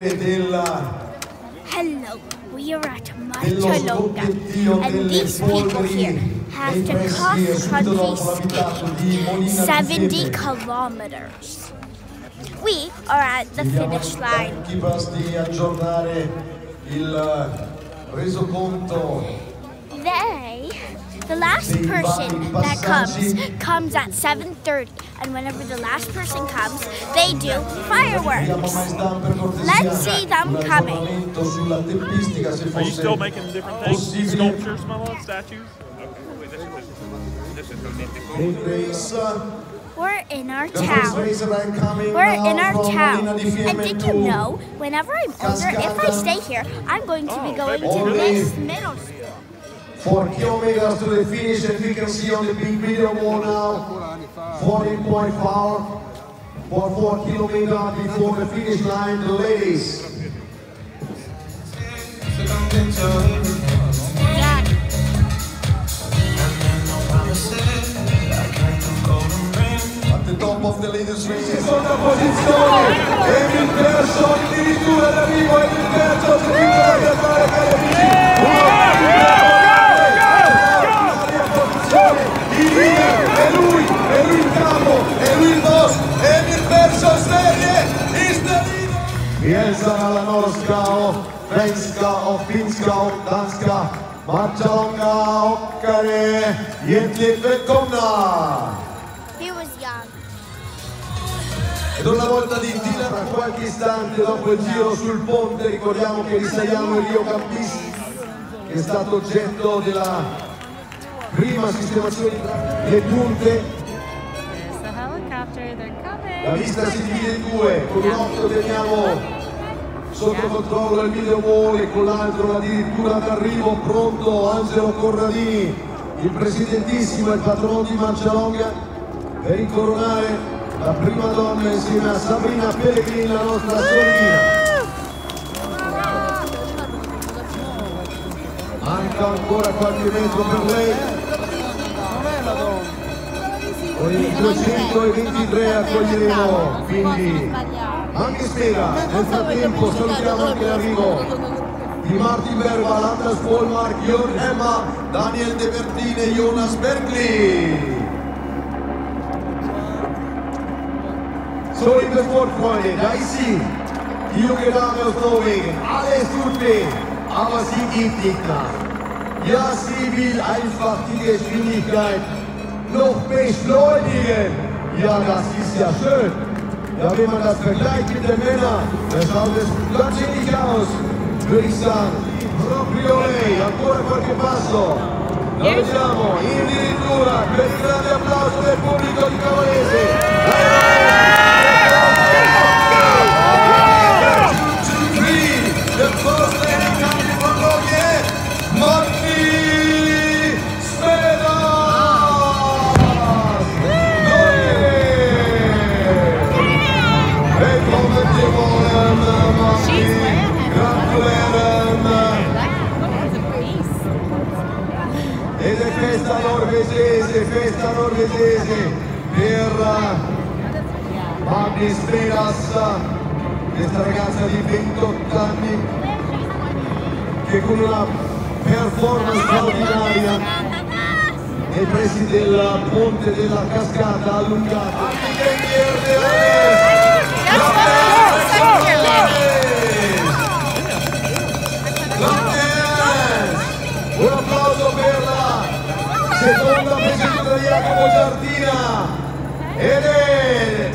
Hello, we are at Marchalonga, and these people here have to cross-country ski 70 kilometers. We are at the finish line. They the last person that comes comes at 7:30, and whenever the last person comes, they do fireworks. Maestà per cortesia Let's see them coming. aggiornamento sulla tempistica se Are you still making different things? Sculptures, my love? Statues? We're in our town. racer are coming We're in our town. And did you know, whenever I'm older, if I stay here, I'm going to be Oh, going to this middle school. 4 kilometers to the finish and we can see on the big video wall now. 14.4 for 4 kilometers before the finish line the ladies. At the top of the ladies race seconda posizione Emil Persson Emil Persson leader Bielsa alla Norska och Svenska och Finska och Danska hjärtligt välkomna He was young. ed una volta di fila tra qualche istante dopo il giro sul ponte ricordiamo che risaliamo il Rio Campis che è stato oggetto della prima sistemazione delle punte. There's the helicopter. They're la vista si divide in due. Con un occhio teniamo sotto controllo il video wall e con l'altro addirittura d'arrivo pronto Angelo Corradini il presidentissimo e il patrono di Marcialonga per incoronare la prima donna insieme a Sabrina Pellegrini la nostra sorellina manca ancora qualche metro per lei. Con il 223 accoglieremo quindi anche Stega nel frattempo salutiamo anche l'arrivo di Martin Verba, Landras Polmark, Jörn Emma, Daniel De Bertine, Jonas Bergli So liebe Sportfreunde, da ist sie, die junge Dame aus Norwegen. Alles tut weh, aber sie gibt nicht nach. Ja, sie will einfach die Geschwindigkeit noch beschleunigen. Ja, das ist ja schön. Ja, wenn man das vergleicht mit den Männern, dann schaut es ganz ähnlich aus. Würde ich sagen, proprio lei, ancora qualche passo. La vediamo, addirittura, per il grande applauso del pubblico norvegese, festa norvegese per Magni Svedas, questa ragazza di 28 anni che con una performance straordinaria nei pressi del ponte della cascata allungata. segunda posición traía como Jardina. En el